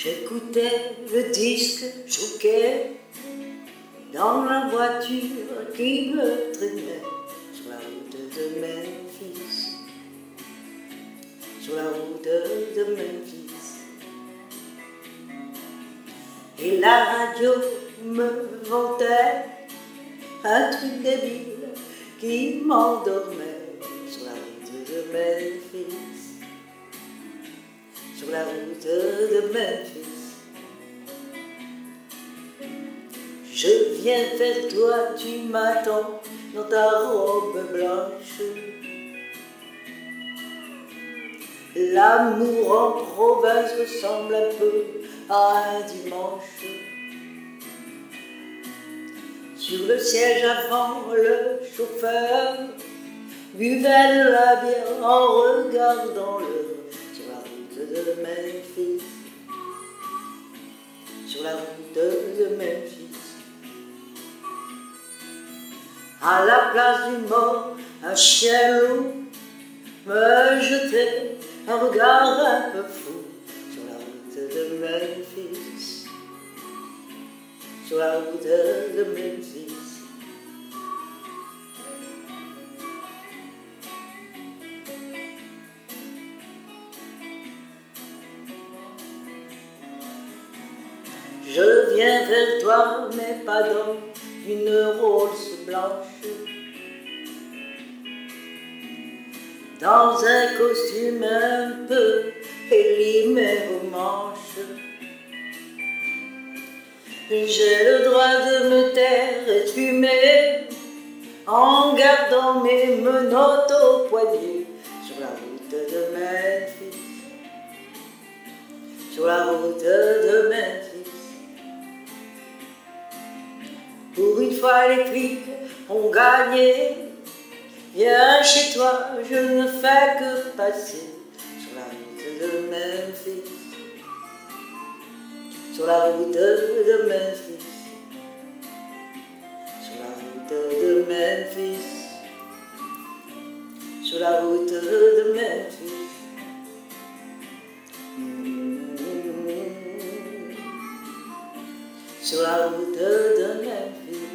J'écoutais le disque choqué dans la voiture qui me traînait sur la route de Memphis. Sur la route de Memphis. Et la radio me vantait un truc débile qui m'endormait sur la route de Memphis. La route de Memphis. Je viens vers toi, tu m'attends dans ta robe blanche. L'amour en province ressemble un peu à un dimanche. Sur le siège avant, le chauffeur buvait la bière en regardant route de Memphis. Sur la route de Memphis. À la place du mort, un chien loup me jetait un regard un peu fou sur la route de Memphis. Sur la route de Memphis. Je viens vers toi, mais pas dans une rose blanche. Dans un costume un peu élimé aux manches. J'ai le droit de me taire et fumer en gardant mes menottes au poignet sur la route de Memphis. Sur la route de Memphis. Pour une fois, les flics ont gagné. Viens chez toi, je ne fais que passer sur la route de Memphis. Sur la route de Memphis. Sur la route de Memphis. Sur la route de Memphis. Sua luta da minha vida